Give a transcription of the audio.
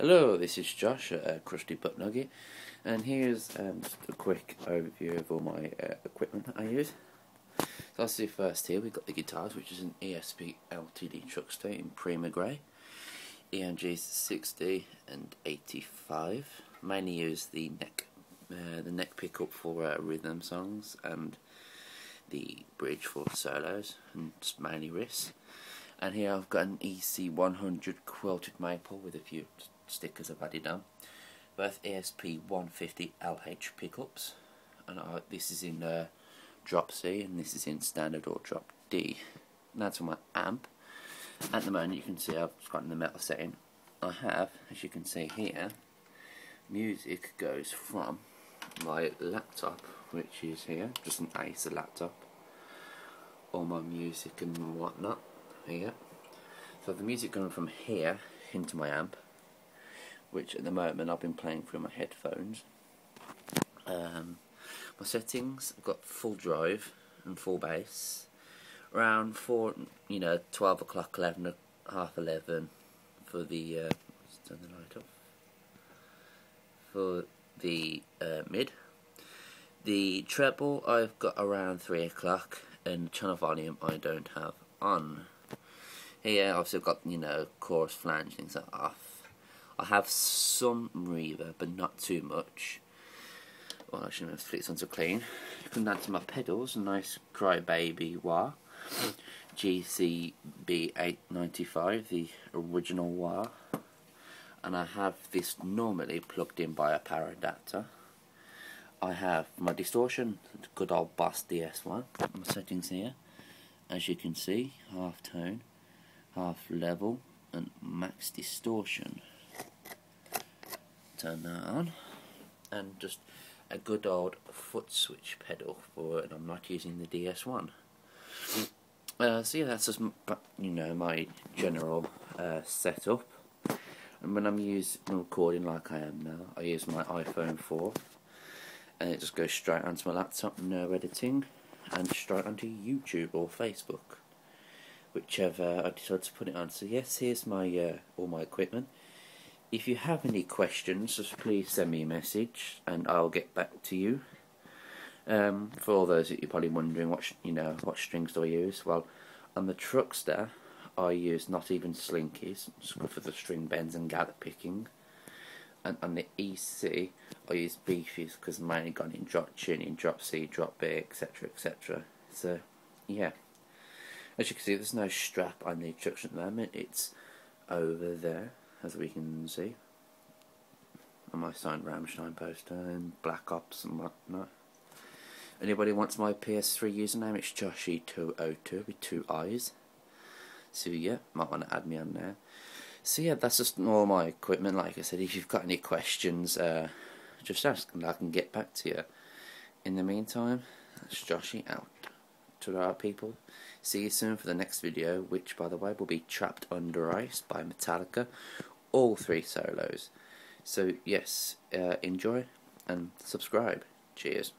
Hello, this is Josh at uh, Krusty Butt Nugget, and here's um, just a quick overview of all my uh, equipment that I use. So I'll see first here, we've got the guitars, which is an ESP LTD Truckster in Primer Grey, EMGs 60 and 85. Mainly use the neck, uh, the neck pickup for uh, rhythm songs and the bridge for solos and mainly riffs. And here I've got an EC100 quilted maple with a few stickers I've added on. Both ESP 150 LH pickups, and I, this is in uh, drop C and this is in standard or drop D. That's on my amp. At the moment you can see I've got in the metal setting. I have, as you can see here, music goes from my laptop, which is here, just an Acer laptop, all my music and whatnot here. So the music going from here into my amp, which at the moment I've been playing through my headphones. Um, my settings, I've got full drive and full bass. Around four, you know, 12 o'clock, 11, half 11 for the, uh, turn the light off, for the uh, mid. The treble I've got around 3 o'clock and channel volume I don't have on. Here I've still got, you know, chorus flange things are off I have some reverb, but not too much. Well, actually, let's flick this onto clean. Come down to my pedals, a nice Crybaby wah. GCB895, the original wah. And I have this normally plugged in by a power adapter. I have my distortion, good old Boss DS1. My settings here, as you can see, half tone, half level, and max distortion turn that on. And just a good old foot switch pedal for it and I'm not using the DS1 uh, so yeah that's just you know my general uh, setup. And when I'm using recording like I am now I use my iPhone 4 and it just goes straight onto my laptop no editing and straight onto YouTube or Facebook. Whichever I decide to put it on. So yes here's my uh, all my equipment if you have any questions, just please send me a message and I'll get back to you. Um, for all those that you're probably wondering what you know what strings do I use, well, on the Truckster I use not even slinkies, just for the string bends and gather picking. And on the EC I use beefies because I'm mainly gone in drop tuning, drop C, drop B, etc, etc. So yeah, as you can see, there's no strap on the Truckster at the moment. It's over there as we can see. On my signed Rammstein poster and Black Ops and whatnot. Anybody wants my PS3 username? It's Joshy202 with two eyes. So yeah, might want to add me on there. So yeah, that's just all my equipment. Like I said, if you've got any questions, uh, just ask and I can get back to you. In the meantime, that's Joshy out. Our people, see you soon for the next video, which by the way will be Trapped Under Ice by Metallica, all three solos. So yes, uh, enjoy and subscribe. Cheers.